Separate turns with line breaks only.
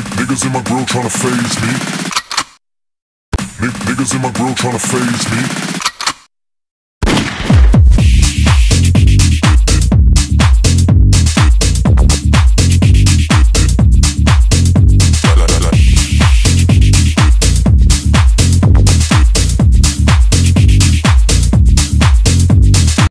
Niggas in my grill tryna phase me. Niggas in my grill tryna phase me.